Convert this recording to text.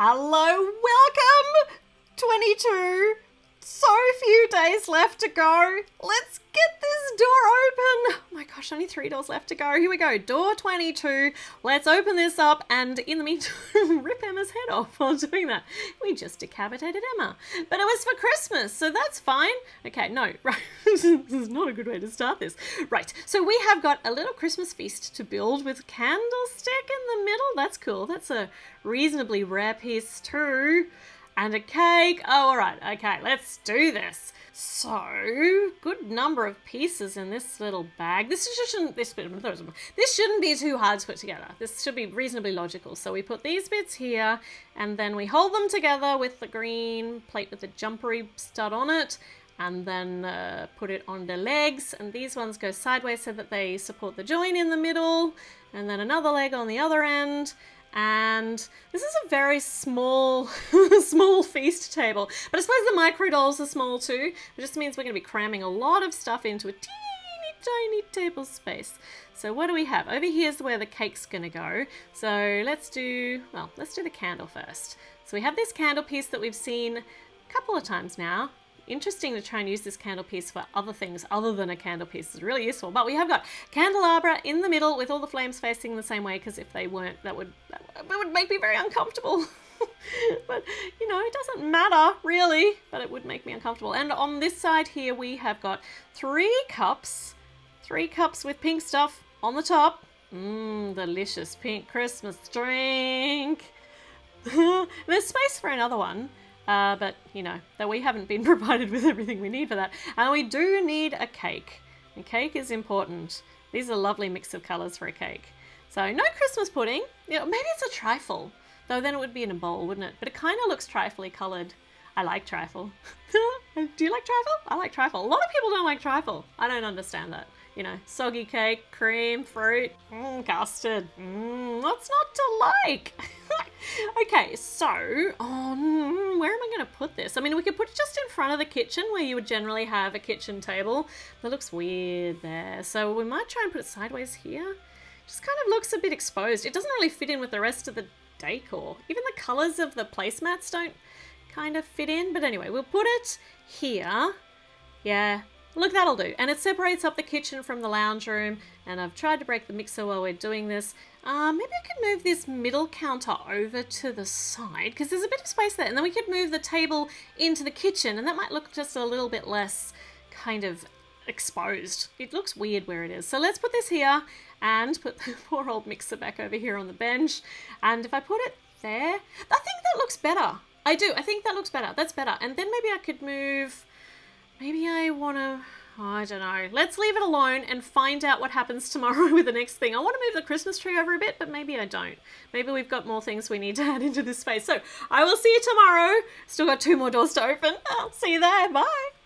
Hello, welcome! 22. So few days left to go. Let's get this door open. Oh my gosh, only three doors left to go. Here we go. Door 22. Let's open this up and in the meantime, rip Emma's head off while doing that. We just decapitated Emma. But it was for Christmas, so that's fine. Okay, no, right. This is not a good way to start this. Right, so we have got a little Christmas feast to build with candlestick in the middle. That's cool. That's a reasonably rare piece too and a cake. Oh, all right. Okay, let's do this. So, good number of pieces in this little bag. This shouldn't this this shouldn't be too hard to put together. This should be reasonably logical. So we put these bits here, and then we hold them together with the green plate with the jumpery stud on it, and then uh, put it on the legs. And these ones go sideways so that they support the join in the middle, and then another leg on the other end and this is a very small small feast table. But i suppose the micro dolls are small too. It just means we're going to be cramming a lot of stuff into a teeny tiny table space. So what do we have? Over here's where the cake's going to go. So let's do well let's do the candle first. So we have this candle piece that we've seen a couple of times now interesting to try and use this candle piece for other things other than a candle piece. It's really useful. But we have got candelabra in the middle with all the flames facing the same way because if they weren't, that would, that would make me very uncomfortable. but, you know, it doesn't matter really, but it would make me uncomfortable. And on this side here, we have got three cups, three cups with pink stuff on the top. Mmm, delicious pink Christmas drink. There's space for another one. Uh, but, you know, that we haven't been provided with everything we need for that. And we do need a cake. A cake is important. These are a lovely mix of colours for a cake. So no Christmas pudding. You know, maybe it's a trifle. Though then it would be in a bowl, wouldn't it? But it kind of looks trifly coloured. I like trifle. do you like trifle? I like trifle. A lot of people don't like trifle. I don't understand that you know, soggy cake, cream, fruit, mm, custard. Mm, what's not to like? okay, so, oh, where am I going to put this? I mean, we could put it just in front of the kitchen where you would generally have a kitchen table. That looks weird there. So we might try and put it sideways here. Just kind of looks a bit exposed. It doesn't really fit in with the rest of the decor. Even the colours of the placemats don't kind of fit in. But anyway, we'll put it here. Yeah, Look, that'll do. And it separates up the kitchen from the lounge room. And I've tried to break the mixer while we're doing this. Uh, maybe I could move this middle counter over to the side because there's a bit of space there. And then we could move the table into the kitchen and that might look just a little bit less kind of exposed. It looks weird where it is. So let's put this here and put the poor old mixer back over here on the bench. And if I put it there, I think that looks better. I do. I think that looks better. That's better. And then maybe I could move Maybe I want to... Oh, I don't know. Let's leave it alone and find out what happens tomorrow with the next thing. I want to move the Christmas tree over a bit, but maybe I don't. Maybe we've got more things we need to add into this space. So I will see you tomorrow. Still got two more doors to open. I'll see you there. Bye.